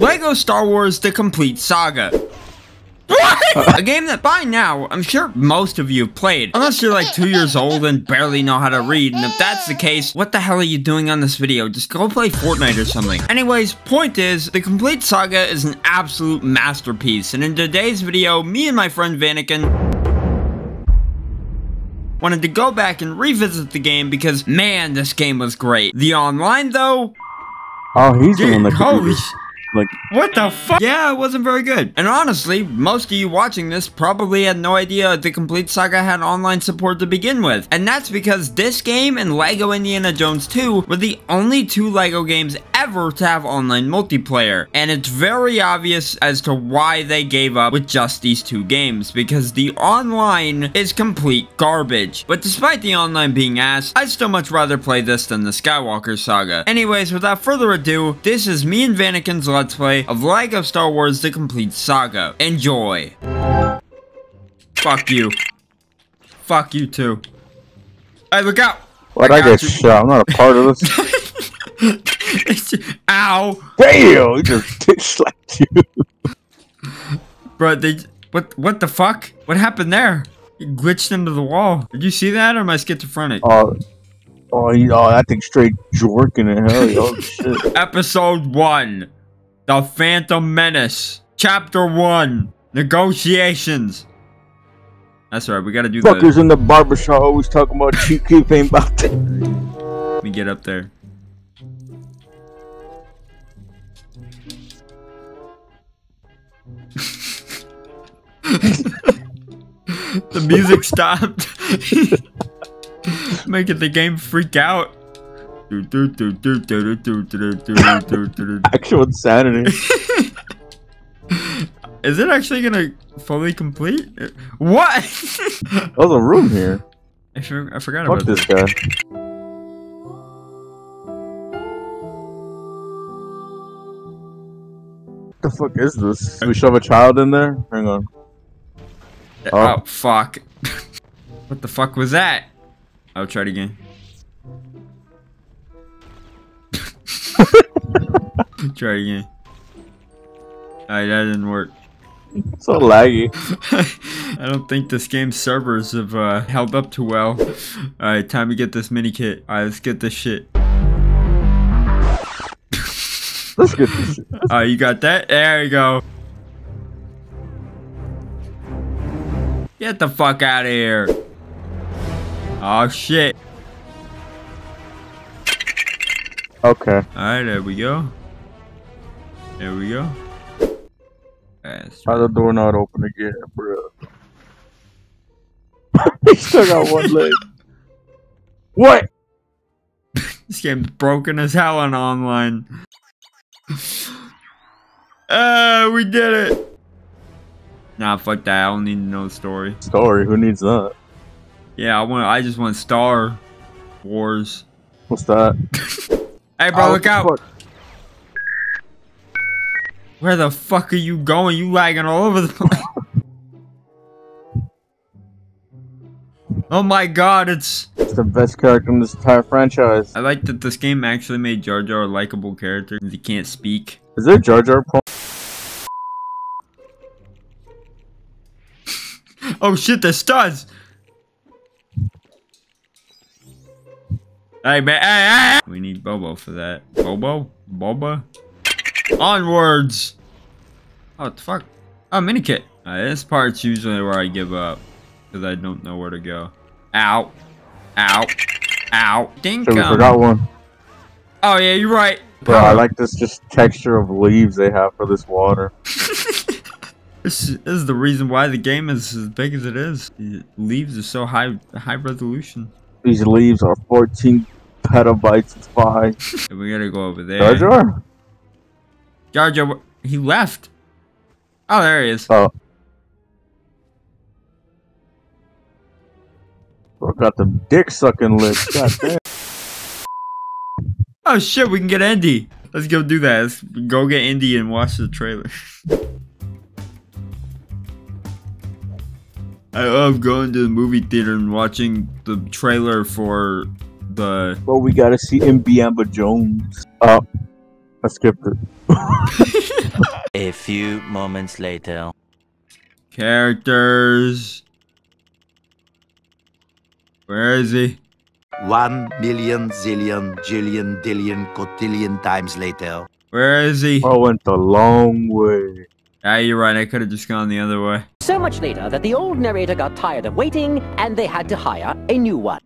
LEGO Star Wars The Complete Saga. A game that by now, I'm sure most of you have played, unless you're like two years old and barely know how to read, and if that's the case, what the hell are you doing on this video? Just go play Fortnite or something. Anyways, point is, The Complete Saga is an absolute masterpiece, and in today's video, me and my friend Vannican wanted to go back and revisit the game because, man, this game was great. The online, though, Oh, he's in the one that holy could sh- like what the fuck? Yeah, it wasn't very good. And honestly, most of you watching this probably had no idea the Complete Saga had online support to begin with. And that's because this game and LEGO Indiana Jones 2 were the only two LEGO games ever to have online multiplayer. And it's very obvious as to why they gave up with just these two games, because the online is complete garbage. But despite the online being ass, I'd still much rather play this than the Skywalker Saga. Anyways, without further ado, this is me and Vannican's Let's Play of LEGO Star Wars The Complete Saga. Enjoy! Fuck you. Fuck you too. Hey, look out! Why'd I I, get you. shot? I'm not a part of this. Ow! Damn! He just slapped you. Bro, they what what the fuck? What happened there? You glitched into the wall. Did you see that or am I schizophrenic? Oh, oh, he, oh, that thing straight jorking it. Hell, oh shit. Episode 1 The Phantom Menace. Chapter 1 Negotiations. That's right, we gotta do the. Fuckers in the barbershop always talking about cheap keep ain't about that. Let me get up there. The music stopped. Making the game freak out. Actual insanity. Is it actually gonna fully complete? What? There's a room here. I, for- I forgot Fuck about this this. guy. The fuck is this? Can we shove a child in there? Hang on. Oh, fuck. what the fuck was that? I'll try it again. try it again. Alright, that didn't work. So laggy. I don't think this game's servers have uh, held up too well. Alright, time to get this mini kit. Alright, let's get this shit. Let's get this. Alright, you got that? There you go. Get the fuck out of here. Oh shit. Okay. Alright, there we go. There we go. Let's How try- the door not open again, bro? he still got one leg. What? This game's broken as hell on online. Uh, we did it. Nah, fuck that. I don't need to know the story. Story? Who needs that? Yeah, I want. I just want Star Wars. What's that? Hey, bro, Oh, look out! Where the fuck are you going? You lagging all over the place. Oh my god, it's. It's the best character in this entire franchise. I like that this game actually made Jar Jar a likable character. He can't speak. Is there Jar Jar porn? Oh shit, the studs! Hey man, hey, hey! We need Bobo for that. Bobo? Boba? Onwards! Oh, what the fuck? Oh, mini kit. Uh, this part's usually where I give up. Because I don't know where to go. Ow. Ow. Ow. Dink Shit, we forgot one. Oh yeah, you're right. Bro, I uh-huh. like this just texture of leaves they have for this water. This is- this is the reason why the game is as big as it is. The leaves are so high high resolution. These leaves are 14 petabytes high. We gotta go over there. Jar Jar? Jar Jar, he left. Oh, there he is. Oh. Got the dick sucking lips. God damn. Oh shit, we can get Andy. Let's go do that. Let's go get Andy and watch the trailer. I love going to the movie theater and watching the trailer for the. Well, we gotta see Imbiamba Jones. Oh, I skipped it. A few moments later. Characters. Where is he? One million zillion jillion dillion cotillion times later. Where is he? I went the long way. Ah, you're right. I could have just gone the other way. So much later that the old narrator got tired of waiting and they had to hire a new one.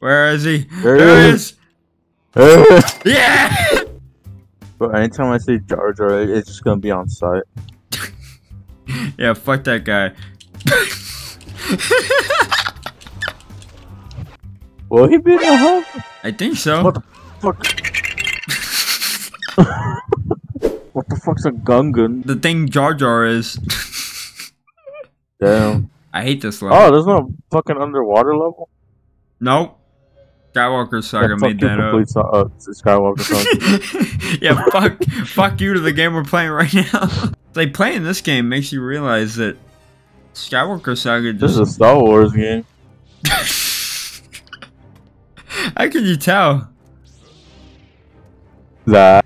Where is he? There he There he is. is. Yeah. but anytime I say Jar Jar, it's just gonna be on site. yeah. Fuck that guy. Will he be in the hub? I think so. What the fuck? what the fuck's a Gungan? The thing Jar Jar is. Damn. I hate this level. Oh, there's no fucking underwater level. Nope. Skywalker Saga Yeah, made that up. complete so- uh, Skywalker song. yeah, fuck, fuck you to the game we're playing right now. like playing this game makes you realize that Skywalker Saga this is just. a Star Wars game. How can you tell? That.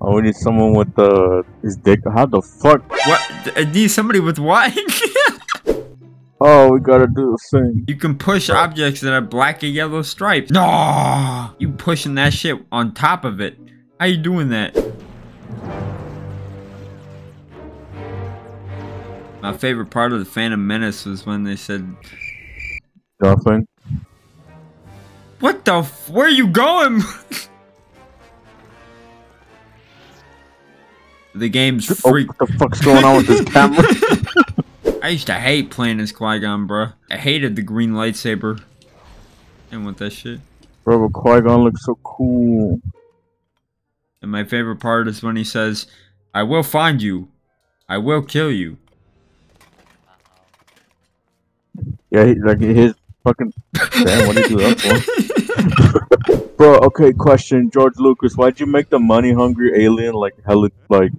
Oh, we need someone with the his dick. How the fuck? What? I need somebody with what? Oh, we gotta do the thing. you can push objects that are black and yellow stripes. No, you pushing that shit on top of it. How you doing that? My favorite part of the Phantom Menace was when they said, Nothing. "What the? F- where are you going?" the game's oh, freak. Oh, what the fuck's going on with this camera? I used to hate playing as Qui Gon, bro. I hated the green lightsaber. And with that shit. Bro, but Qui Gon looks so cool. And my favorite part is when he says, I will find you. I will kill you. Yeah, he, like his fucking. Damn, what did you do that for? Bro, okay, question, George Lucas, why'd you make the money hungry alien like hella like,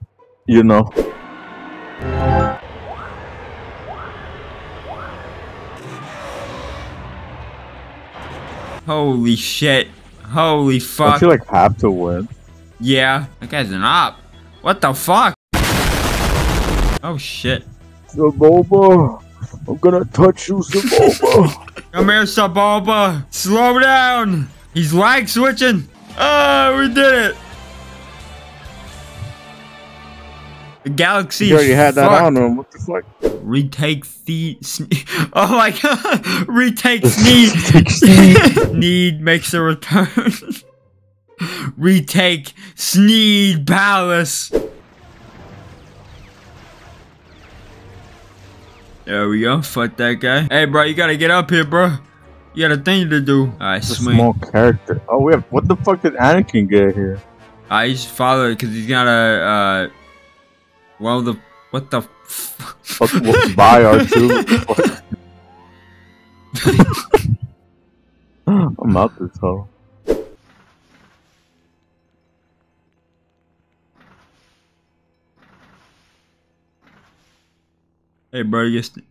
you know? Holy shit. Holy Don't fuck. you like have to win? Yeah. That guy's an op. What the fuck? Oh shit. Sebulba, I'm gonna touch you, Sebulba. Come here, Sebulba. Slow down. He's lag switching. Oh, we did it. The galaxy. you already had that on him. What the fuck? Retake the. Oh my god! Retake Sneed. Sneed makes a return. Retake Sneed Palace. There we go. Fuck that guy. Hey, bro, you gotta get up here, bro. You got a thing to do. Alright, swing. small character. Oh, we have. What the fuck did Anakin get here? I just follow it because he's got a. Uh, well, the what the. Fuck, we'll buy our two. I'm out this hole. Hey, bro, you. St-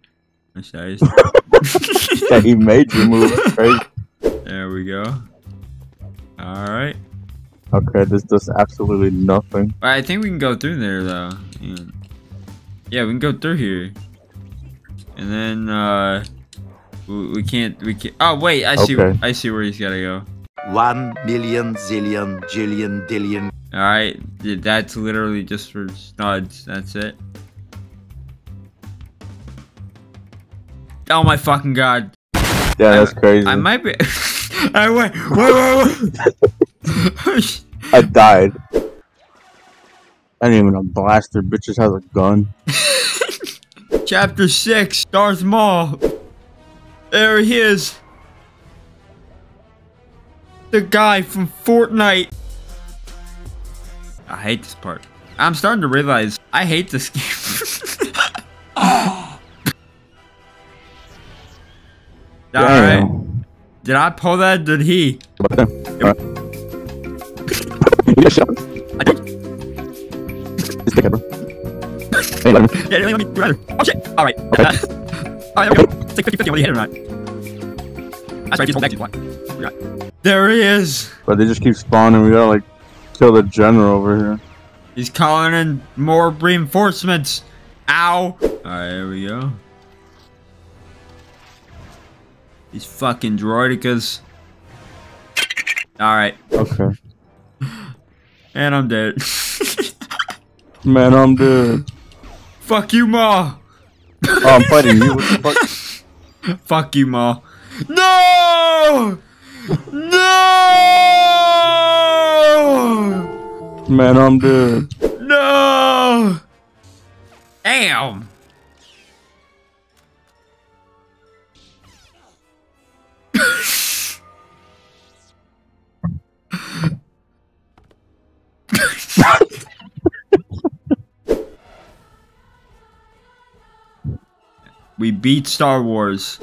I'm sorry. Yeah, he made you move. That's crazy. There we go. Alright. Okay, this does absolutely nothing. I think we can go through there though. Yeah, yeah we can go through here. And then uh we, we can't we can't Oh wait, I see Okay. I see where he's gotta go. One million zillion jillion dillion Alright, that's literally just for studs. That's it. Oh my fucking god. Yeah, that's crazy. I might be I wait wait wait wait I died. I didn't even know Blaster bitches has a gun. Chapter 6, Darth Maul. There he is. The guy from Fortnite. I hate this part. I'm starting to realize I hate this game. Alright. Damn. Did I pull that? Did he? Okay. You get shot. I did. Just take it, bro. Hey, let me. Yeah, let me rather. Oh shit! Alright. Okay. Uh, Alright, there we go. It's like 50 50 whether you hit it or not. That's right, just hold back to the There he is. But they just keep spawning. We gotta like Kill the general over here. He's calling in more reinforcements. Ow. Alright, here we go. These fucking droidekas. Alright. Okay. And I'm dead. Man, I'm dead. Fuck you, Ma. Oh, I'm fighting you. What the fuck? Fuck you, Ma. No! No! Man, I'm dead. No! Damn! We beat Star Wars.